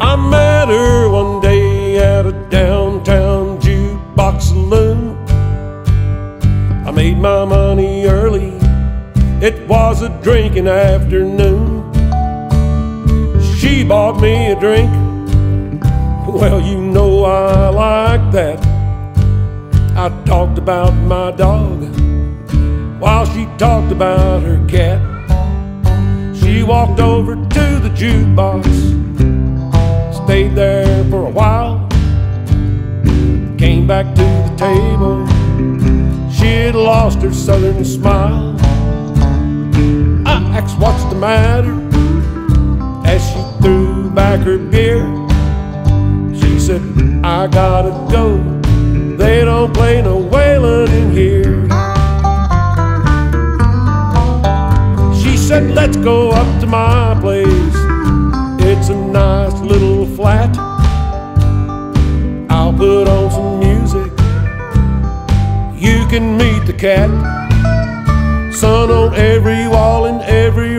I met her one day at a downtown jukebox saloon. I made my money early, it was a drinking afternoon. She bought me a drink, well, you know I like that. I talked about my dog while she talked about her cat. She walked over to the jukebox, stayed there for a while, came back to the table. She had lost her southern smile. I asked, What's the matter? As she threw back her beer, she said, I gotta go. They don't play no Waylon in here. She said, Let's go up to my place. It's a nice little flat. I'll put on some music. You can meet the cat. Sun on every wall and every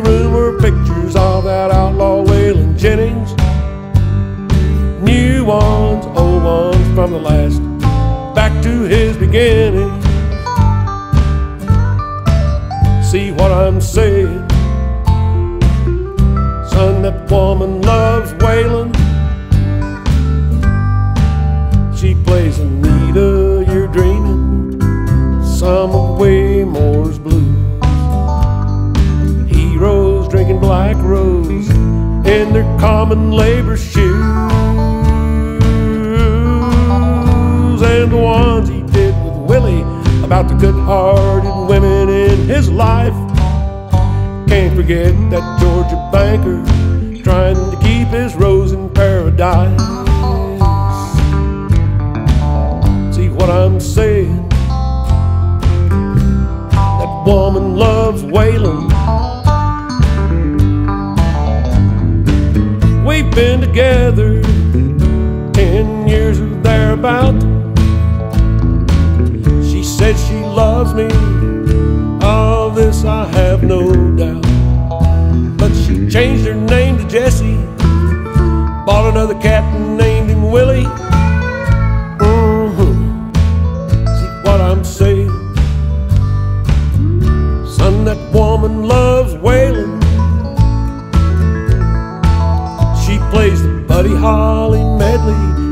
loves Waylon. She plays Anita, you're dreaming. Some of Waymore's blues. Heroes drinking black rose in their common labor shoes. And the ones he did with Willie about the good hearted women in his life. Can't forget that Georgia banker trying to keep his rose in paradise. See what I'm saying? That woman loves Waylon. We've been together ten years or thereabout. She said she loves me. All this I have she changed her name to Jessi. Bought another cat and named him Willie. Mm-hmm. See what I'm saying? Son, that woman loves Waylon. She plays the Buddy Holly medley,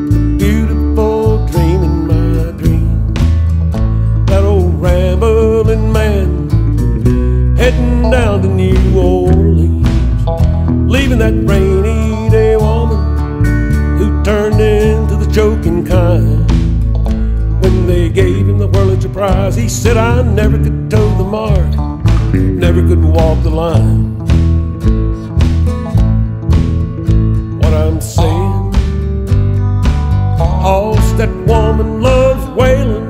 eyes. He said, I never could toe the mark, never could walk the line. What I'm saying, all's oh, that woman loves Waylon.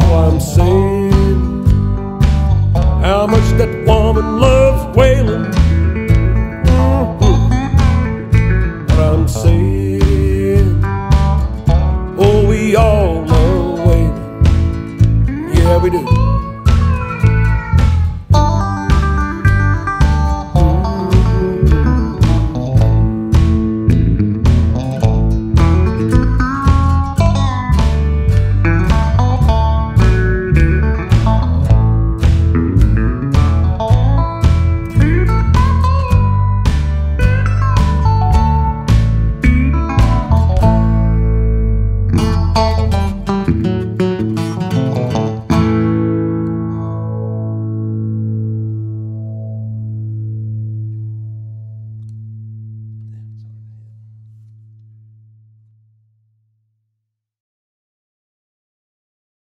All I'm saying, how much that